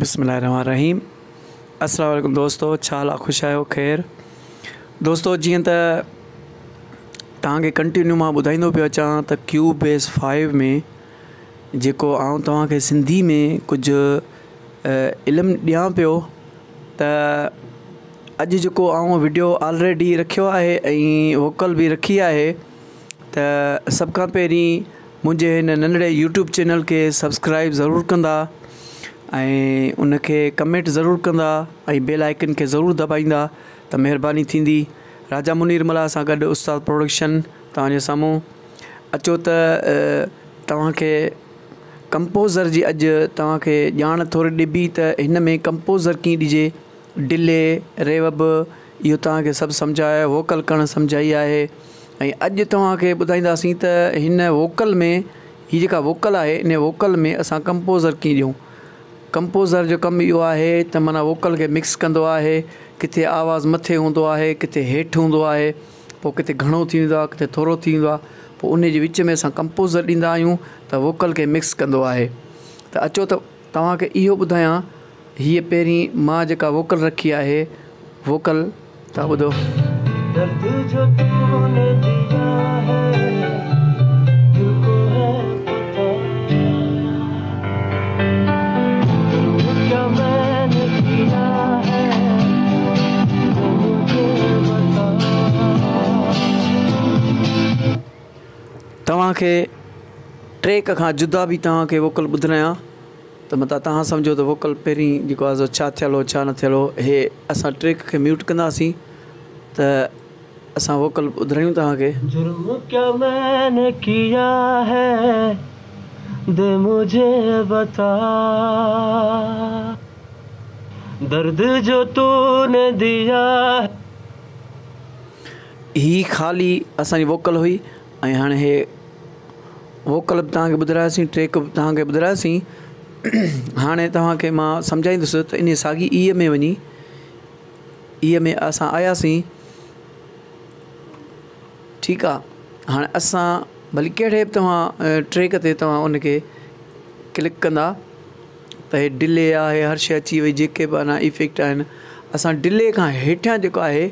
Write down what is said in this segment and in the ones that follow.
बिसमीम असलम दोस्तों छा ला ख़ुशि ख़ैर दोस्तों जीअं त तव्हांखे कंटिन्यू मां ॿुधाईंदो पियो अचां त क्यू बेस फाइव में जो आउं तव्हांखे सिंधी में कुछ इल्मु ॾियां पियो त अॼु जेको आउं वीडियो ऑलरेडी रखियो आहे वोकल भी रखी है त सभ खां पहिरीं मुंहिंजे हिन नंढड़े यूट्यूब चैनल के सब्सक्राइब जरूर कंदा ऐं उनखे कमेंट ज़रूरु कंदा ऐं बेल आइकन खे ज़रूरु दॿाईंदा त महिरबानी थींदी राजा मुनिर्मला सां गॾु उस्ताद प्रोडक्शन तव्हांजे साम्हूं अचो त तव्हांखे कंपोज़र जी अॼु तव्हांखे ॼाण थोरी ॾिबी त हिन में कंपोज़र कीअं ॾिजे डिले रेवब इहो तव्हांखे सभु सम्झायो वोकल करणु सम्झाई आहे ऐं अॼु तव्हांखे ॿुधाईंदासीं त हिन वोकल में हीअ जेका वोकल आहे इन वोकल में असां कंपोज़र कीअं ॾियूं कंपोज़र जो कमु इहो आहे त माना वोकल खे मिक्स कंदो आहे किथे आवाज़ु मथे हूंदो आहे किथे हेठि हूंदो आहे पोइ किथे घणो थी वेंदो आहे किथे थोरो थी वेंदो आहे पोइ उन जे विच में असां कंपोज़र ॾींदा आहियूं त वोकल खे मिक्स कंदो आहे त अचो त तव्हांखे इहो ॿुधायां हीअ पहिरीं मां जेका वोकल रखी आहे वोकल तव्हां ॿुधो मूंखे टे खां जुदा बि तव्हांखे वोकल ॿुधायां त मतां तव्हां सम्झो त वोकल पहिरीं जेको आहे छा थियल हो छा न थियल हो हे असां ट्रेक खे म्यूट कंदासीं त असां वोकल ॿुधायूं तव्हांखे दे मुझे बता दर्द जो तूने दिया ही खाली असांजी वोकल हुई ऐं हाणे हे वो कल बि तव्हांखे ॿुधायासीं ट्रेक तव्हांखे ॿुधायासीं हाणे तव्हांखे मां सम्झाईंदुसि त इन साॻी ईअ में वञी ईअ में असां आयासीं ठीकु आहे हाणे असां भले कहिड़े बि तव्हां ट्रेक ते तव्हां उन क्लिक कंदा त हे डिले आहे हर शइ अची वई जेके बि अञा इफेक्ट आहिनि असां डिले खां हेठियां जेको आहे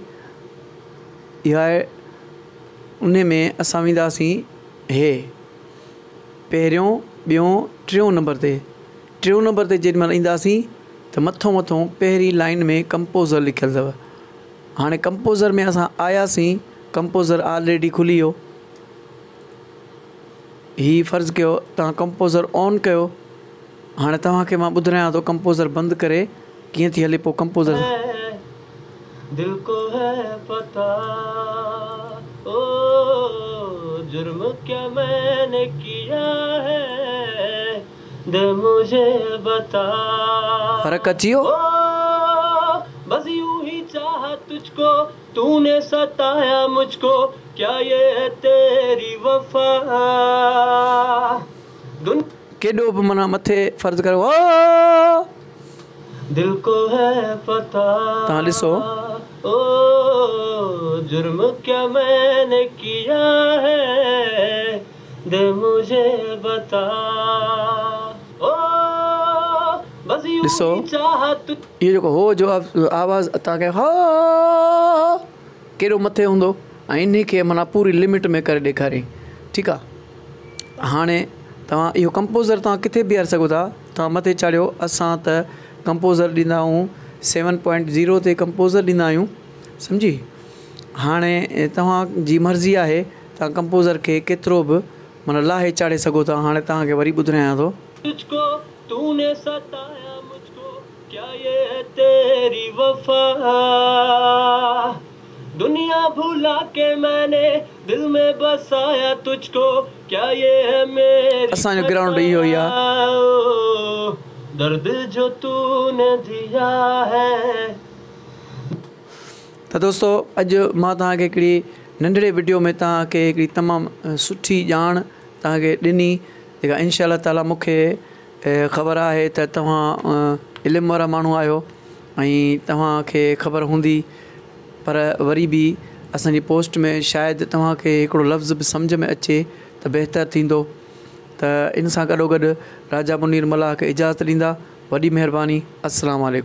इहा उन में असां वेंदासीं हे पहिरियों ॿियों टियों नंबर ते टियों नंबर ते जेॾी महिल ईंदासीं त मथो मथो पहिरीं लाइन में कंपोज़र लिखियलु अथव हाणे कंपोज़र में असां आयासीं कंपोज़र ऑलरेडी खुली वियो हीउ फर्ज़ु कयो तव्हां कंपोज़र ऑन कयो हाणे तव्हांखे मां ॿुधायां थो कंपोज़र बंदि करे कीअं थी हले पोइ कंपोज़र जुर्म क्या मैंने किया है दे मुझे बता फर्क कचियो बस यू ही चाह तुझको तूने सताया मुझको क्या ये है तेरी वफा दुन केॾो बि माना मथे फर्ज करो दिल को है पता तव्हां ओ जुर्म क्या मैंने किया है दे मुझे बता ॾिसो इहो जेको हो जो आवाज़ु तव्हांखे हा कहिड़ो मथे हूंदो ऐं इन खे माना पूरी लिमिट में करे ॾेखारियईं ठीकु आहे हाणे तव्हां इहो कंपोज़र तव्हां किथे बि हर सघो था तव्हां मथे चाढ़ियो असां त कंपोज़र ॾींदा आहियूं सेवन पॉइंट ज़ीरो ते कंपोज़र ॾींदा आहियूं सम्झी हाणे तव्हांजी मर्ज़ी आहे तव्हां कंपोज़र खे केतिरो बि लाहेाढ़े सघो था दोस्तों अॼु मां तव्हांखे हिकिड़ी नंढड़े वीडियो में तव्हांखे तमामु सुठी ॼाण तव्हांखे ॾिनी जेका इनशा ताला मूंखे ख़बर आहे त तव्हां इल्मु वारा माण्हू आहियो ऐं तव्हांखे ख़बर हूंदी पर वरी बि असांजी पोस्ट में शायदि तव्हांखे हिकिड़ो लफ़्ज़ बि सम्झ में अचे त बहितर थींदो त इन सां गॾोगॾु राजा मुनीर मलाह खे इजाज़त ॾींदा वॾी महिरबानी असल